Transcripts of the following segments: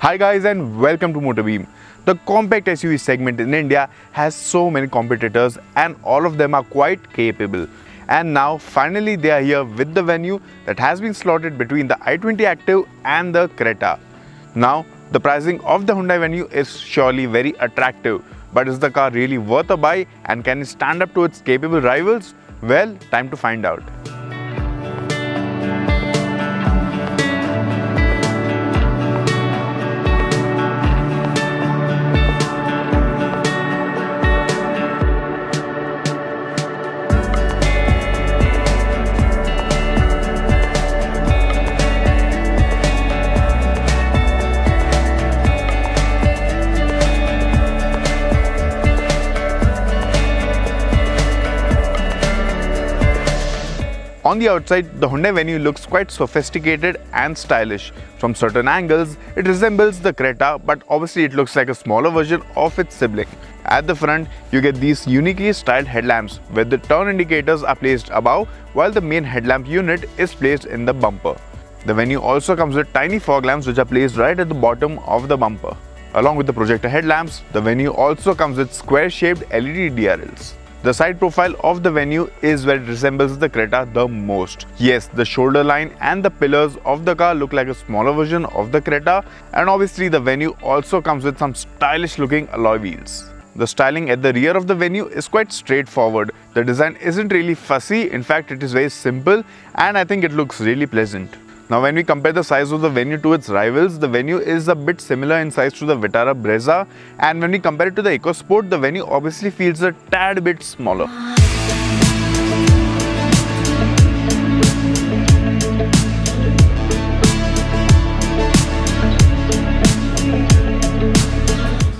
Hi guys and welcome to Motorbeam. The compact SUV segment in India has so many competitors and all of them are quite capable. And now finally they are here with the Venue that has been slotted between the i20 Active and the Creta. Now the pricing of the Hyundai Venue is surely very attractive. But is the car really worth a buy and can it stand up to its capable rivals? Well, time to find out. On the outside, the Hyundai Venue looks quite sophisticated and stylish. From certain angles, it resembles the Creta, but obviously it looks like a smaller version of its sibling. At the front, you get these uniquely styled headlamps, where the turn indicators are placed above, while the main headlamp unit is placed in the bumper. The Venue also comes with tiny fog lamps which are placed right at the bottom of the bumper. Along with the projector headlamps, the Venue also comes with square-shaped LED DRLs. The side profile of the Venue is where it resembles the Creta the most. Yes, the shoulder line and the pillars of the car look like a smaller version of the Creta and obviously the Venue also comes with some stylish looking alloy wheels. The styling at the rear of the Venue is quite straightforward. The design isn't really fussy, in fact it is very simple and I think it looks really pleasant. Now when we compare the size of the Venue to its rivals, the Venue is a bit similar in size to the Vitara Brezza and when we compare it to the EcoSport, the Venue obviously feels a tad bit smaller. Ah,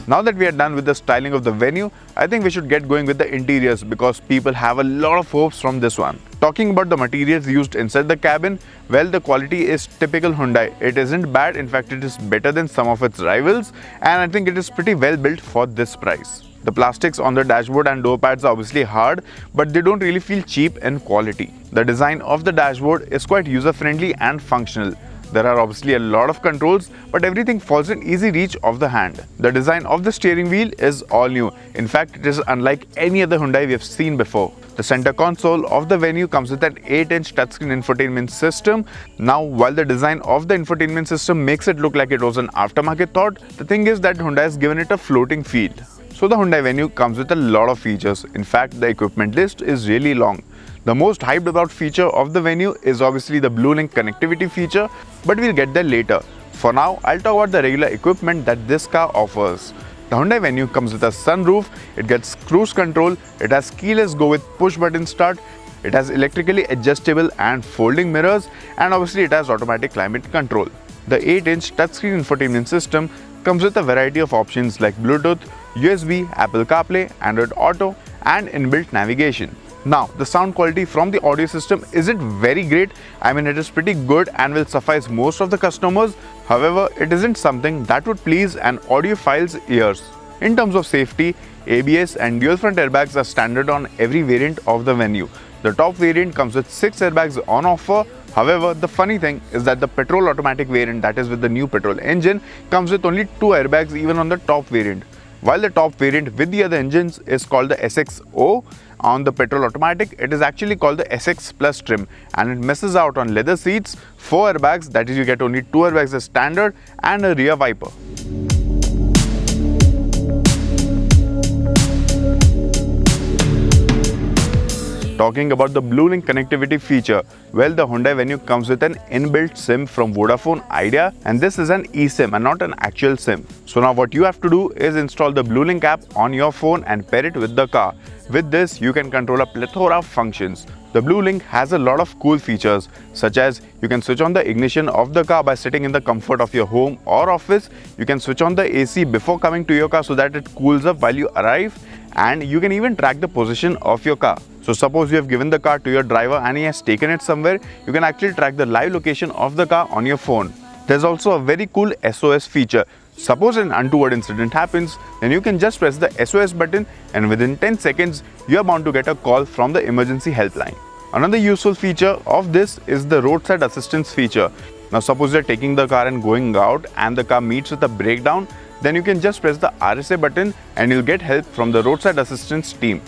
Now that we are done with the styling of the venue, I think we should get going with the interiors because people have a lot of hopes from this one. Talking about the materials used inside the cabin, well the quality is typical Hyundai. It isn't bad, in fact it is better than some of its rivals and I think it is pretty well built for this price. The plastics on the dashboard and door pads are obviously hard, but they don't really feel cheap in quality. The design of the dashboard is quite user-friendly and functional. There are obviously a lot of controls, but everything falls in easy reach of the hand. The design of the steering wheel is all new. In fact, it is unlike any other Hyundai we have seen before. The center console of the Venue comes with an 8-inch touchscreen infotainment system. Now, while the design of the infotainment system makes it look like it was an aftermarket thought, the thing is that Hyundai has given it a floating feel. So the Hyundai Venue comes with a lot of features. In fact, the equipment list is really long. The most hyped about feature of the Venue is obviously the BlueLink connectivity feature, but we'll get there later. For now, I'll talk about the regular equipment that this car offers. The Hyundai Venue comes with a sunroof, it gets cruise control, it has keyless go with push button start, it has electrically adjustable and folding mirrors, and obviously it has automatic climate control. The 8-inch touchscreen infotainment system comes with a variety of options like Bluetooth, USB, Apple CarPlay, Android Auto, and inbuilt navigation. Now, the sound quality from the audio system isn't very great. I mean, it is pretty good and will suffice most of the customers. However, it isn't something that would please an audiophile's ears. In terms of safety, ABS and dual front airbags are standard on every variant of the Venue. The top variant comes with 6 airbags on offer. However, the funny thing is that the petrol automatic variant that is with the new petrol engine comes with only 2 airbags even on the top variant. While the top variant with the other engines is called the SXO, on the petrol automatic, it is actually called the SX Plus trim and it misses out on leather seats, 4 airbags, that is you get only 2 airbags as standard and a rear wiper. Talking about the BlueLink connectivity feature, well the Hyundai Venue comes with an inbuilt SIM from Vodafone Idea and this is an eSIM and not an actual SIM. So now what you have to do is install the BlueLink app on your phone and pair it with the car. With this, you can control a plethora of functions. The BlueLink has a lot of cool features such as you can switch on the ignition of the car by sitting in the comfort of your home or office. You can switch on the AC before coming to your car so that it cools up while you arrive and you can even track the position of your car. So suppose you have given the car to your driver and he has taken it somewhere, you can actually track the live location of the car on your phone. There's also a very cool SOS feature. Suppose an untoward incident happens, then you can just press the SOS button and within 10 seconds, you are bound to get a call from the emergency helpline. Another useful feature of this is the roadside assistance feature. Now suppose you're taking the car and going out and the car meets with a breakdown, then you can just press the RSA button and you'll get help from the roadside assistance team.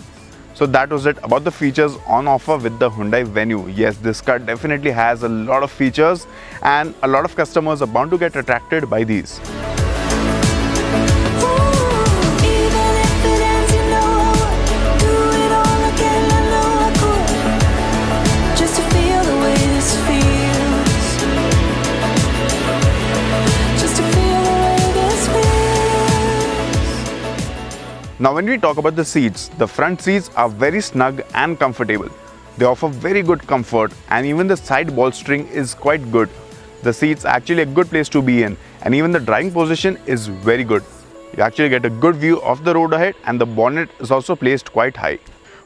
So that was it about the features on offer with the Hyundai Venue. Yes, this car definitely has a lot of features and a lot of customers are bound to get attracted by these. Now when we talk about the seats, the front seats are very snug and comfortable. They offer very good comfort and even the side bolstering is quite good. The seats actually a good place to be in and even the driving position is very good. You actually get a good view of the road ahead and the bonnet is also placed quite high.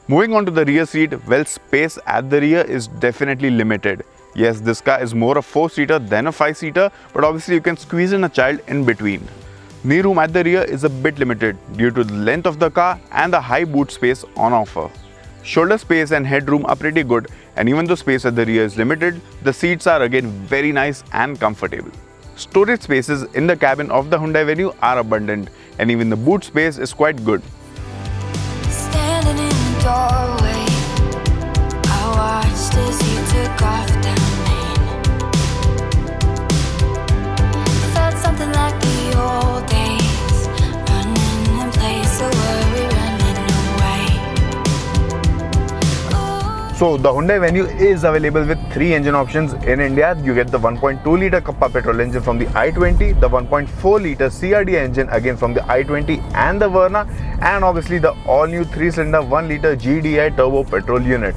Moving on to the rear seat, well space at the rear is definitely limited. Yes, this car is more a 4-seater than a 5-seater but obviously you can squeeze in a child in between. Knee room at the rear is a bit limited due to the length of the car and the high boot space on offer. Shoulder space and headroom are pretty good and even though space at the rear is limited, the seats are again very nice and comfortable. Storage spaces in the cabin of the Hyundai Venue are abundant and even the boot space is quite good. So the Hyundai Venue is available with three engine options in India. You get the 1.2 liter Kappa petrol engine from the i20, the 1.4 liter CRD engine again from the i20 and the Verna, and obviously the all new 3 cylinder 1 liter GDI turbo petrol unit.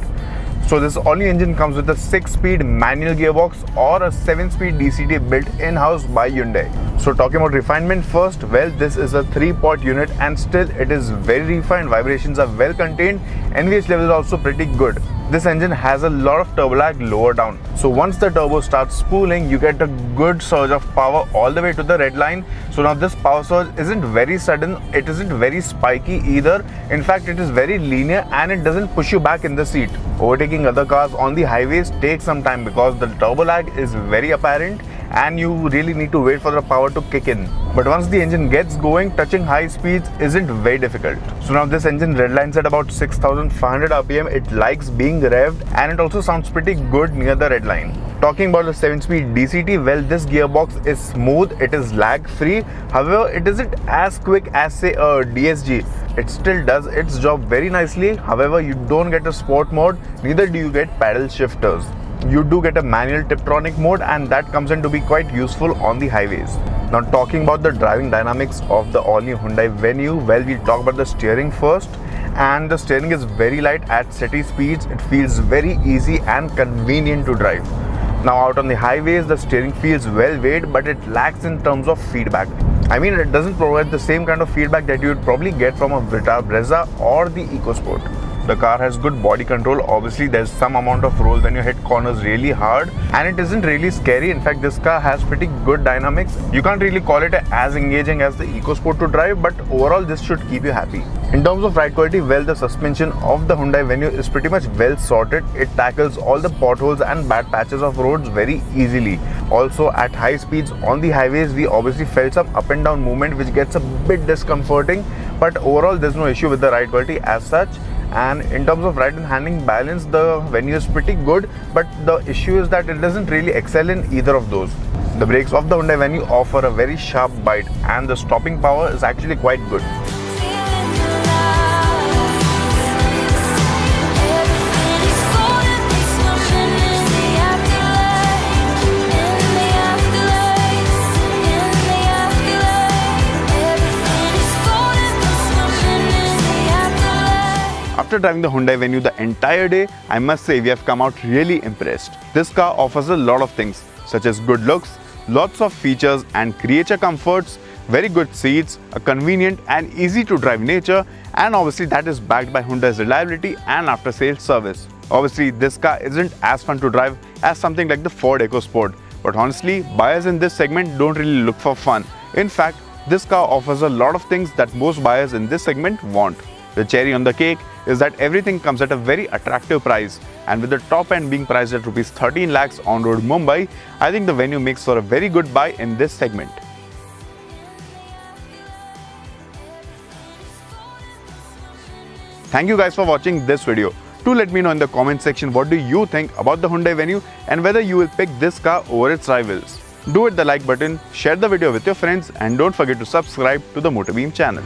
So this all-new engine comes with a 6-speed manual gearbox or a 7-speed DCT built in-house by Hyundai. So talking about refinement first, well this is a 3-pot unit and still it is very refined, vibrations are well contained, NVH level is also pretty good. This engine has a lot of turbo lag lower down. So once the turbo starts spooling, you get a good surge of power all the way to the red line. So now this power surge isn't very sudden, it isn't very spiky either. In fact, it is very linear and it doesn't push you back in the seat. Overtaking other cars on the highways takes some time because the turbo lag is very apparent and you really need to wait for the power to kick in. But once the engine gets going, touching high speeds isn't very difficult. So now this engine redlines at about 6500 rpm. It likes being revved and it also sounds pretty good near the red line. Talking about the 7-speed DCT, well this gearbox is smooth, it is lag free. However, it isn't as quick as say a DSG. It still does its job very nicely. However, you don't get a sport mode, neither do you get paddle shifters you do get a manual Tiptronic mode and that comes in to be quite useful on the highways. Now talking about the driving dynamics of the all-new Hyundai Venue, well we'll talk about the steering first and the steering is very light at city speeds. It feels very easy and convenient to drive. Now out on the highways, the steering feels well weighed but it lacks in terms of feedback. I mean it doesn't provide the same kind of feedback that you would probably get from a Vitara Brezza or the EcoSport. The car has good body control. Obviously, there's some amount of roll when you hit corners really hard and it isn't really scary. In fact, this car has pretty good dynamics. You can't really call it as engaging as the EcoSport to drive, but overall, this should keep you happy. In terms of ride quality, well, the suspension of the Hyundai Venue is pretty much well sorted. It tackles all the potholes and bad patches of roads very easily. Also, at high speeds on the highways, we obviously felt some up and down movement, which gets a bit discomforting. But overall, there's no issue with the ride quality as such and in terms of ride and handling balance the venue is pretty good but the issue is that it doesn't really excel in either of those. The brakes of the Hyundai Venue offer a very sharp bite and the stopping power is actually quite good After driving the Hyundai Venue the entire day, I must say we have come out really impressed. This car offers a lot of things such as good looks, lots of features and creature comforts, very good seats, a convenient and easy to drive nature and obviously that is backed by Hyundai's reliability and after sales service. Obviously this car isn't as fun to drive as something like the Ford EcoSport but honestly buyers in this segment don't really look for fun. In fact, this car offers a lot of things that most buyers in this segment want. The cherry on the cake is that everything comes at a very attractive price and with the top end being priced at rupees 13 lakhs on road Mumbai, I think the venue makes for a very good buy in this segment. Thank you guys for watching this video. Do let me know in the comment section what do you think about the Hyundai Venue and whether you will pick this car over its rivals. Do hit the like button, share the video with your friends and don't forget to subscribe to the Motorbeam channel.